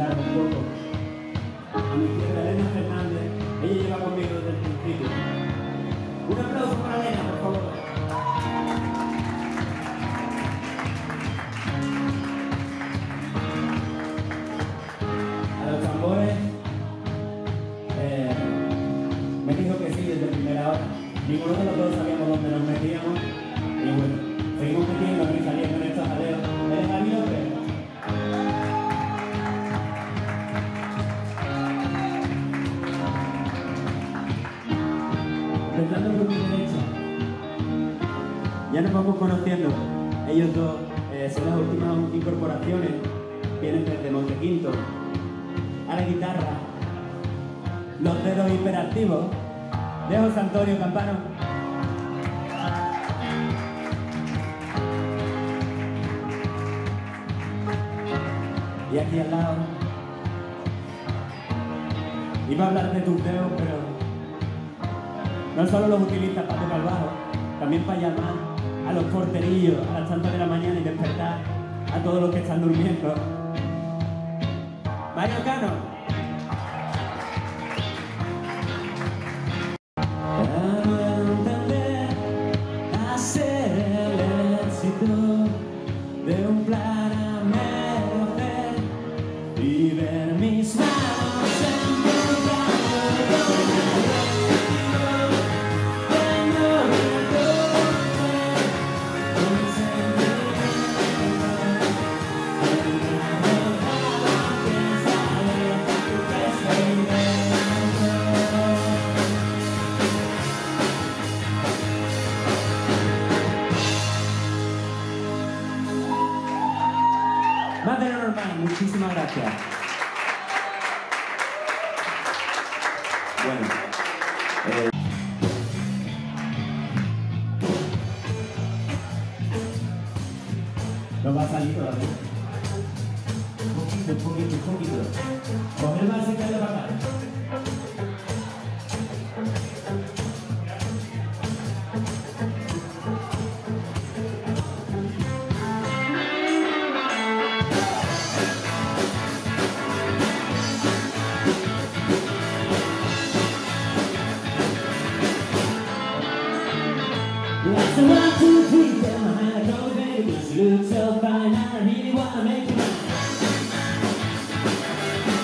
a mi izquierda Elena Fernández. Ella lleva conmigo desde el principio. Ellos dos eh, son las últimas incorporaciones. Vienen desde Montequinto. A la guitarra. Los dedos hiperactivos. De José Antonio Campano. Y aquí al lado. Iba a hablar de tus dedos, pero no solo los utilizas para tocar bajo, también para llamar los porterillos a las tantas de la mañana y despertar a todos los que están durmiendo. Mario Cano. Nikolaj. Kokido, kokido, kokido. Pamela se queda para acá. Last one, two, three, then my hand so fine wanna make you.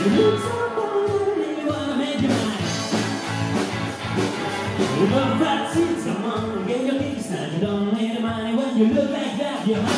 You look so fine, I really wanna make you mine. You love that seat, someone get your knees, now you don't need money when you look like that, you're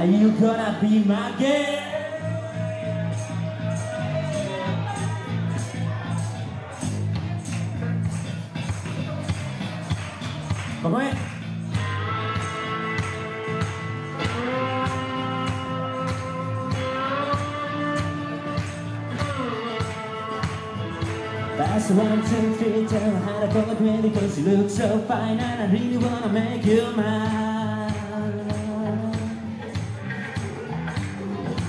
are you gonna be my girl? Me because you look so fine and I really wanna make you mine.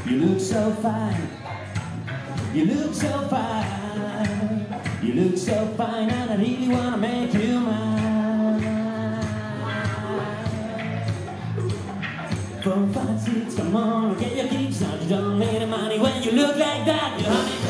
You look so fine. You look so fine. You look so fine and I really wanna make you mine. Four, five, six, come on, get your kicks on. You don't need the money when you look like that, you honey.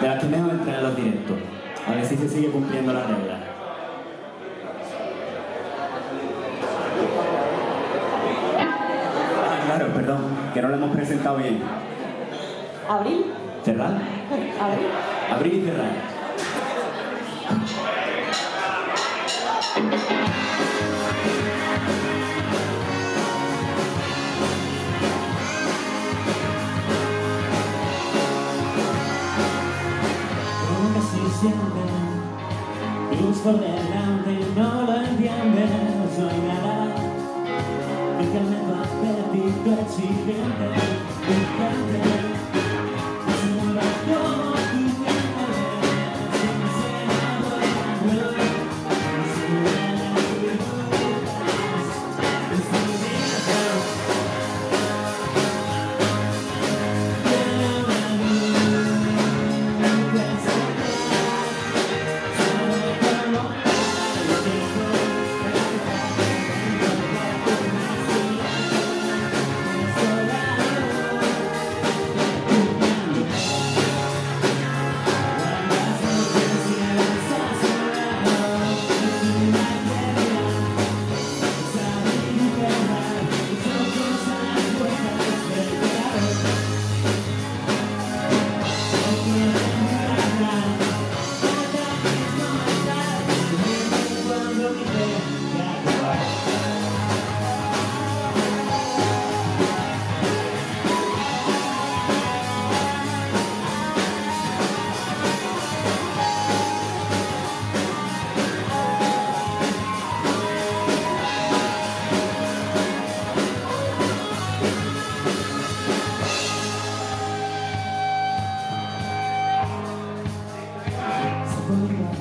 De las que mejor entran en los directos. A ver si se sigue cumpliendo la regla. Ah, claro, perdón, que no lo hemos presentado bien. ¿Abril? ¿Cerrar? ¿Abril? Abrir y cerrar. insieme più sfornellante non lo entiende sognerà perché me va per di tu accidente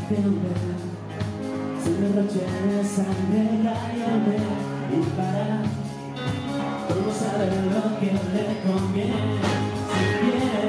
patente, se me de sangre caliente y para todo sabe lo que le conviene. Si quiere,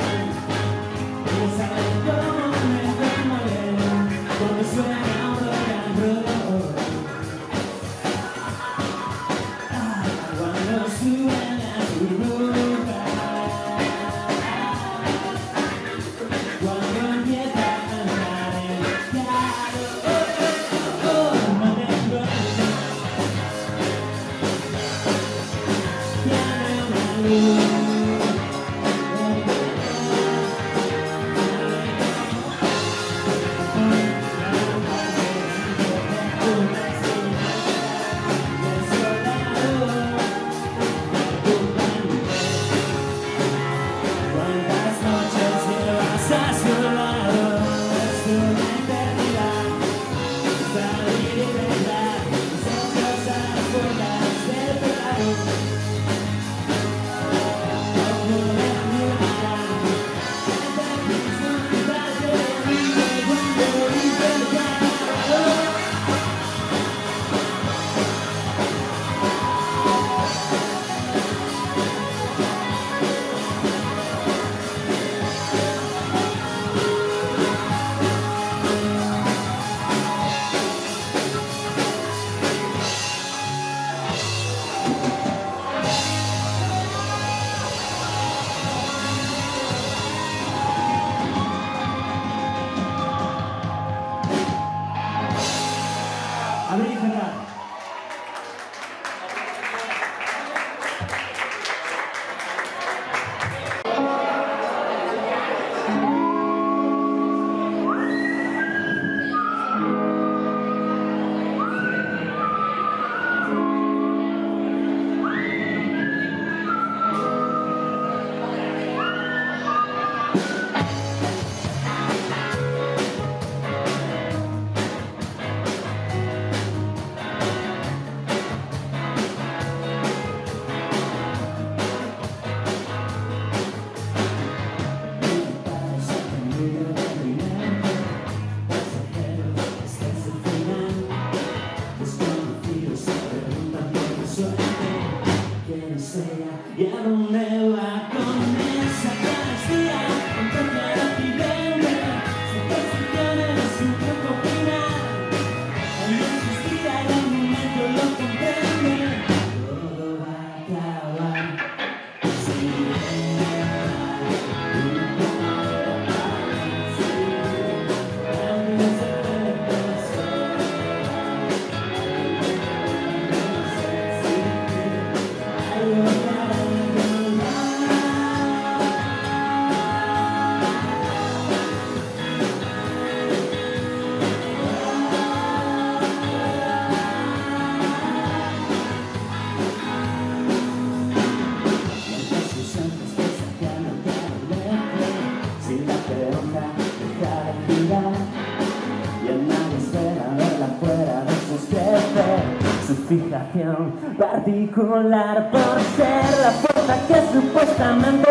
fijación particular por ser la fuerza que supuestamente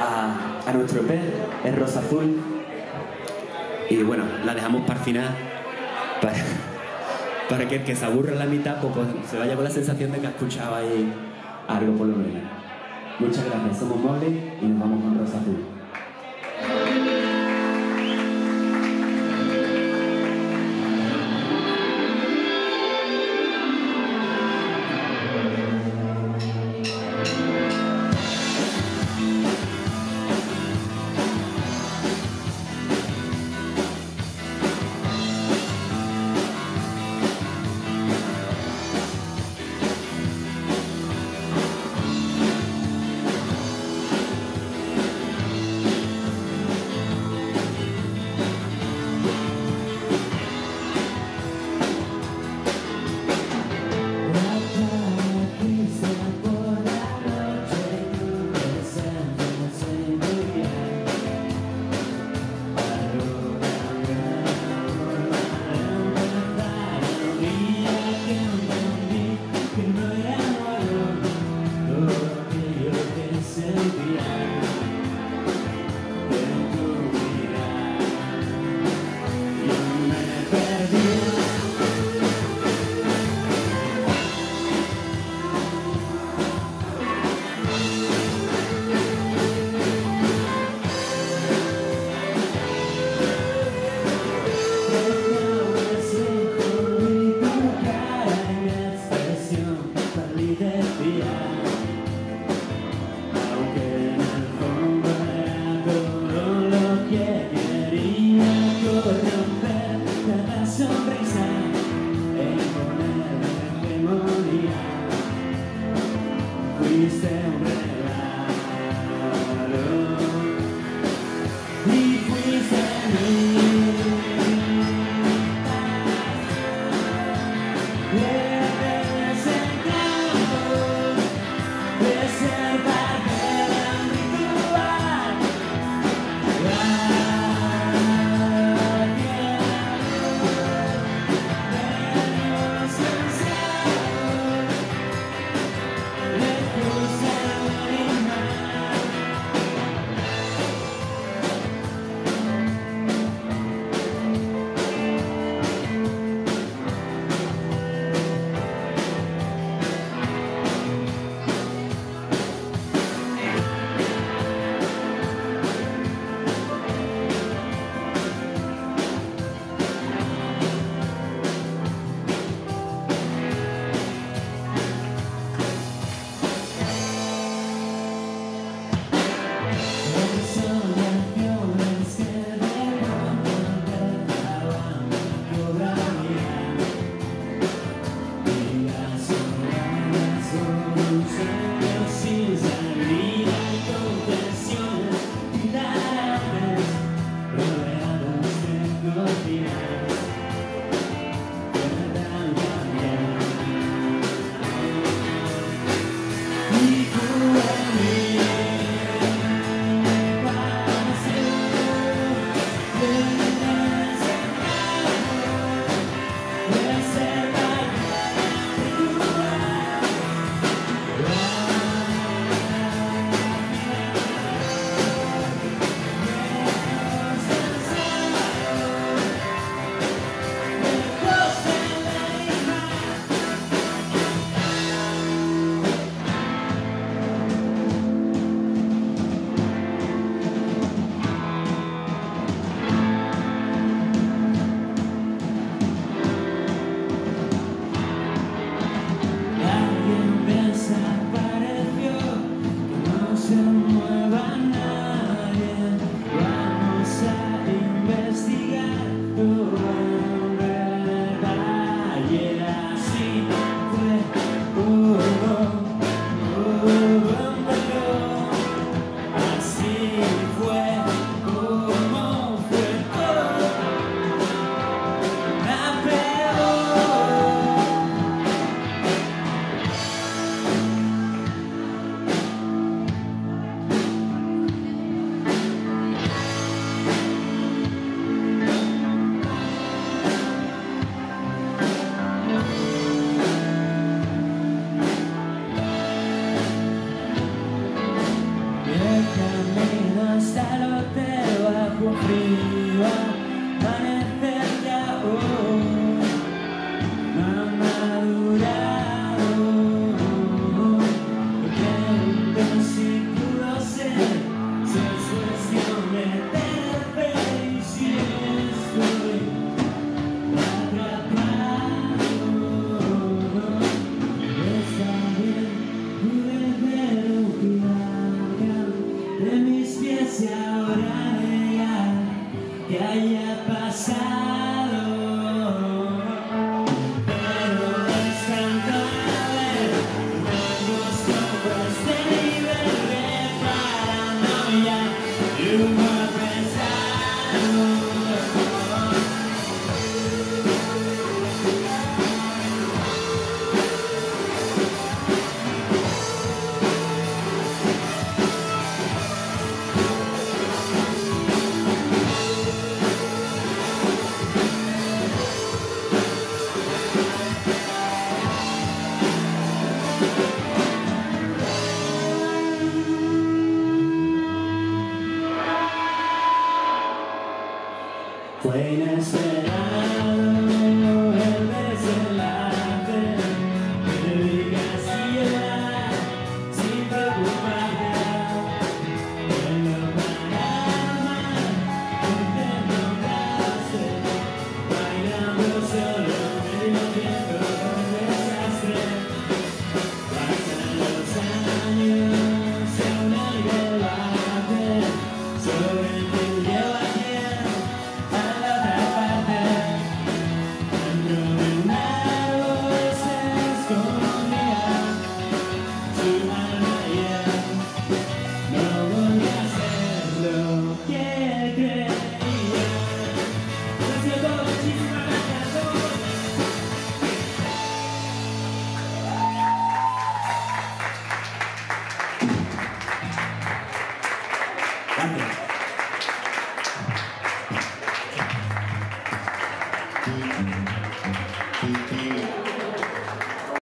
a, a nuestro EP, es Rosa Azul. Y bueno, la dejamos para el final, para, para que el que se aburra en la mitad pues, pues, se vaya con la sensación de que ha escuchado ahí algo por lo menos. Muchas gracias, somos Molly y nos vamos con Rosa Azul.